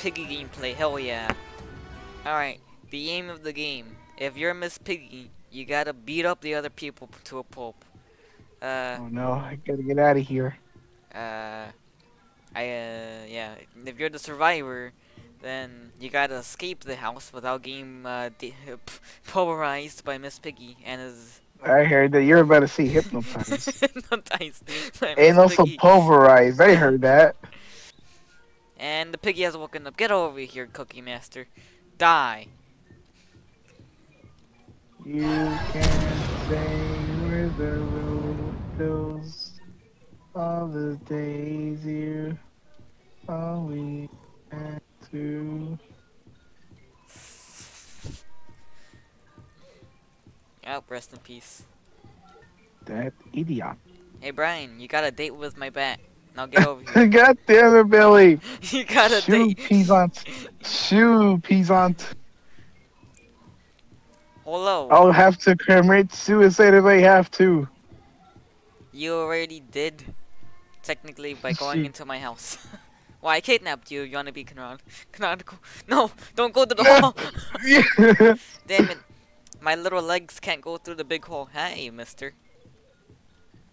Piggy gameplay, hell yeah. Alright, the aim of the game. If you're Miss Piggy, you gotta beat up the other people to a pulp. Uh, Oh no, I gotta get out of here. uh, I, uh, yeah. If you're the survivor, then you gotta escape the house without getting, uh, pulverized by Miss Piggy and his I heard that you're about to see hypnotized. hypnotized Miss also pulverized. I heard that. And the piggy has woken up. Get over here, Cookie Master. Die. You can say where the road goes. All the days you always had to. Oh, rest in peace. That idiot. Hey, Brian, you got a date with my bat. Now get over here. God damn it, Billy. you got a Shoo, date. peasant. Shoo, peasant. Hello. I'll have to commit suicide if I have to. You already did. Technically, by going into my house. Why, I kidnapped you. You wanna be canon- canonical? No, don't go to the hole. Damn it. My little legs can't go through the big hole. Hey, mister.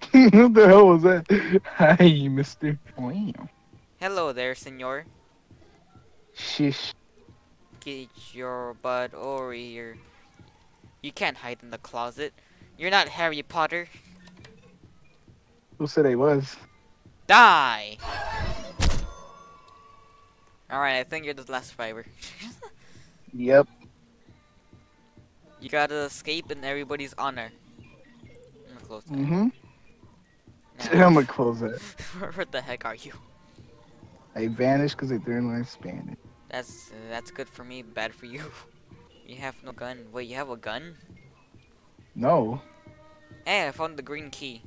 what the hell was that? Hi, mister. Wow. Hello there, senor. Shish. Get your butt over here. You can't hide in the closet. You're not Harry Potter. Who said I was? Die! Alright, I think you're the last survivor. Yep. you gotta escape in everybody's honor. I'm gonna close that. Mm-hmm. I'm gonna close that. where the heck are you? I vanished because I didn't learn Spanish. That's that's good for me, bad for you. You have no gun. Wait, you have a gun? No. Hey, I found the green key.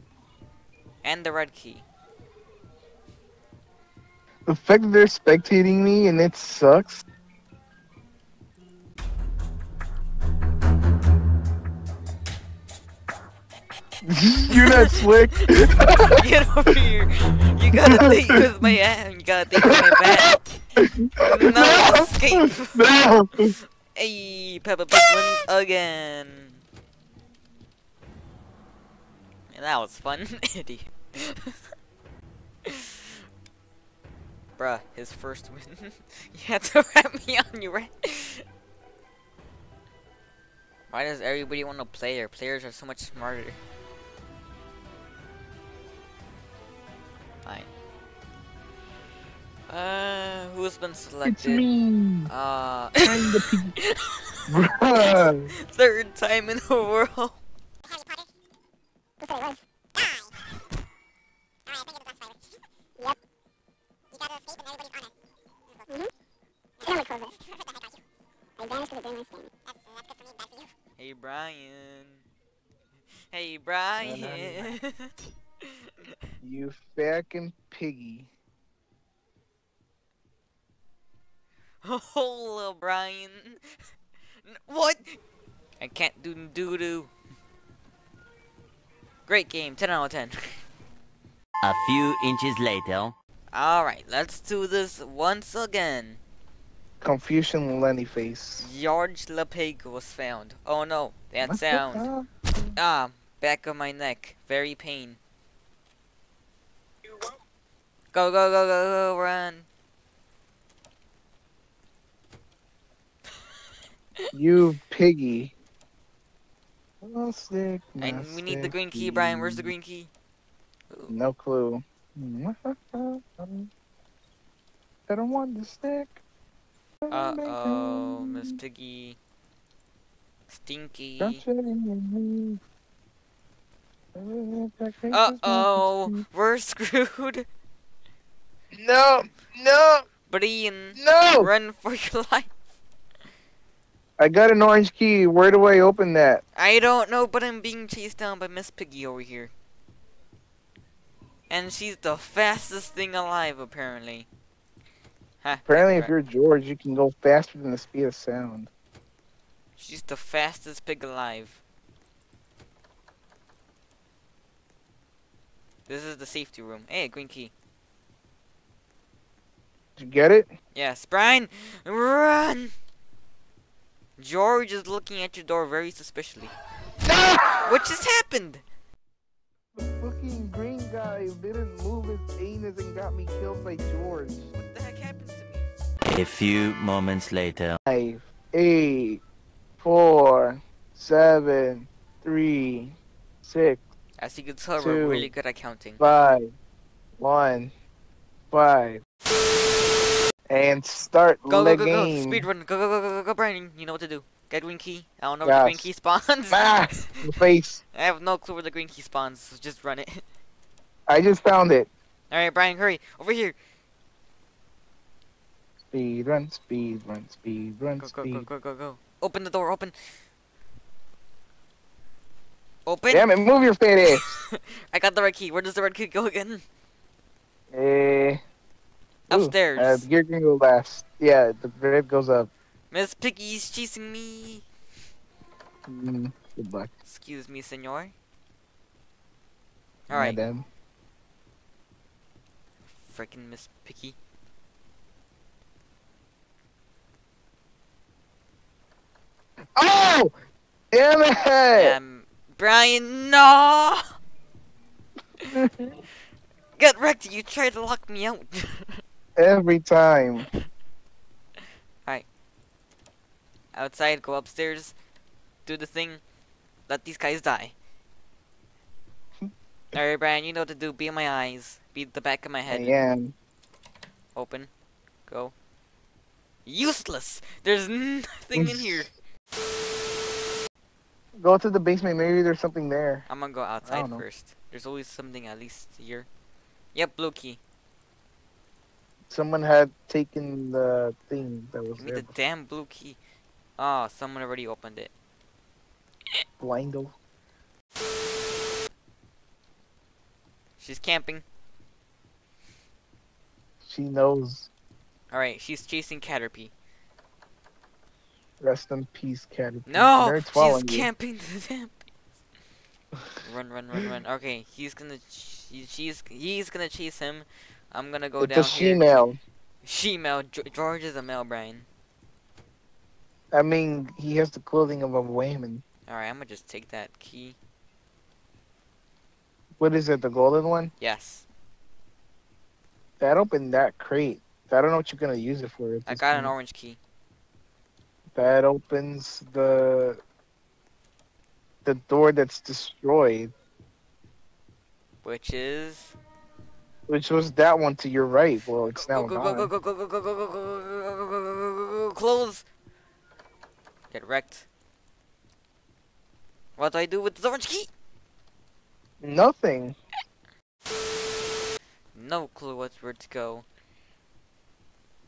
And the red key. The fact that they're spectating me and it sucks. You're not slick. Get over here! You gotta date with my ass. You gotta date with my back. No escape. No. Hey, Peppa Pig wins again. And that was fun, Eddie. Bruh, his first win. you had to wrap me on you, right? Why does everybody want to play there? Players are so much smarter. Fine. Uh, who's been selected? It's selected? me. Uh, I'm the piggy. Third time in the world. Harry Potter? Who said it was? Die! Alright, I think it was last fighter. yep. You gotta escape in everybody's honor. I'm gonna close it. what the heck are you? I vanished because I didn't learn Spanish. That's, that's good for me, bad for you. Hey Brian. Hey Brian. You fucking piggy. oh, little Brian. What? I can't do doo doo. Great game, 10 out of 10. A few inches later. Alright, let's do this once again. Confucian Lenny face. George LePage was found. Oh no, that What sound. Ah, back of my neck. Very pain. Go, go, go, go, go, run. You piggy. Stick And we need the green key, Brian. Where's the green key? Ooh. No clue. I don't want the stick. Uh oh, Miss Piggy. Stinky. Uh oh, we're screwed. No, no, Brian, no! run for your life. I got an orange key. Where do I open that? I don't know, but I'm being chased down by Miss Piggy over here. And she's the fastest thing alive, apparently. Apparently, if you're George, you can go faster than the speed of sound. She's the fastest pig alive. This is the safety room. Hey, green key. Did you get it? Yes, Brian, run! George is looking at your door very suspiciously. What just happened? The fucking green guy didn't move his anus and got me killed by George. What the heck happened to me? A few moments later. Five, eight, four, seven, three, six, As you can tell, we're really good at counting. five, one, five. And start Go, the go, go, go! game. Speed run! Go, go, go, go, go, go, Brian! You know what to do. Get green key. I don't know where the green key spawns. Ah, the face. I have no clue where the green key spawns, so just run it. I just found it. Alright, Brian, hurry! Over here! Speed run, speed run, speed run, Go, go, speed. go, go, go, go. Open the door, open! Open! Damn it, move your fat ass. I got the red key. Where does the red key go again? Eh. ooh, Upstairs. Uh, you're gonna go last. Yeah, the red goes up. Miss Piggy's chasing me. Mm, good luck. Excuse me, senor. Alright, madam. freaking Miss Piggy. Oh! Damn it! Um, Brian, no! Get wrecked! You tried to lock me out. Every time. Alright. Outside, go upstairs, do the thing, let these guys die. Alright, Brian, you know what to do. Be in my eyes. Be the back of my head. I am. Open. Go. Useless! There's nothing in here. Go to the basement. Maybe there's something there. I'm gonna go outside first. There's always something at least here. Yep, blue key. Someone had taken the thing that was Give me there. the damn blue key. Oh, someone already opened it. Blindo. She's camping. She knows. Alright, she's chasing Caterpie. Rest in peace, cat. No! She's camping the damn Run, run, run, run. Okay, he's gonna. Ch- she's. He's gonna chase him. I'm gonna go It's down a she-male. She-male. George is a male, brain. I mean, he has the clothing of a woman. Alright, I'm gonna just take that key. What is it, the golden one? Yes. That opened that crate. I don't know what you're gonna use it for. I got an orange key. That opens the the door that's destroyed, Which is. Which was that one to your right. Well, it's now gone. Close. Get wrecked. What do I do with the orange key? Nothing. No clue what's where to go.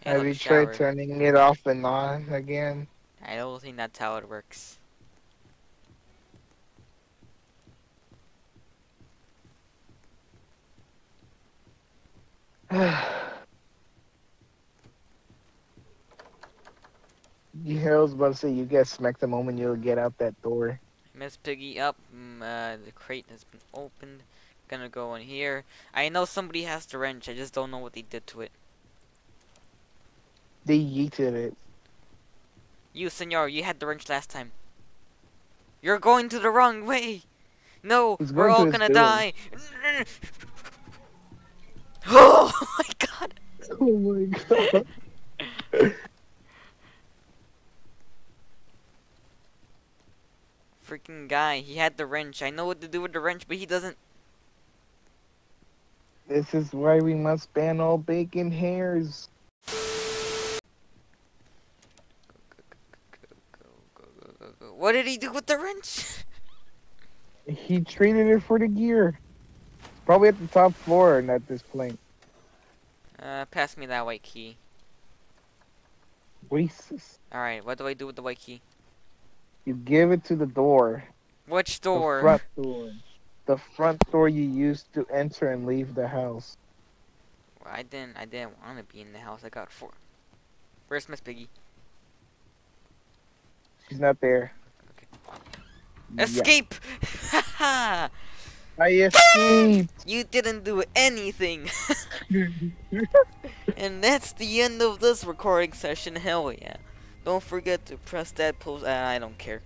Have you tried turning it off and on again? I don't think that's how it works. Yeah, I was about to say you get smacked the moment you'll get out that door. Miss Piggy up. Mm, uh, the crate has been opened. Gonna go in here. I know somebody has the wrench. I just don't know what they did to it. They yeeted it. You, senor, you had the wrench last time. You're going to the wrong way. No, we're all gonna die. oh my god. Oh my god. Freaking guy. He had the wrench. I know what to do with the wrench, but he doesn't. this is why we must ban all bacon hairs. What did he do with the wrench? He traded it for the gear. Probably at the top floor and at this point. Uh, pass me that white key. Wastes. Alright, what do I do with the white key? You give it to the door. Which door? The front door. The front door you used to enter and leave the house. Well, I didn't. I didn't want to be in the house. I got four. Where's Miss Piggy? She's not there. Okay. Escape! Haha! I escaped. You didn't do anything. and that's the end of this recording session. Hell yeah. Don't forget to press that post. Uh, I don't care.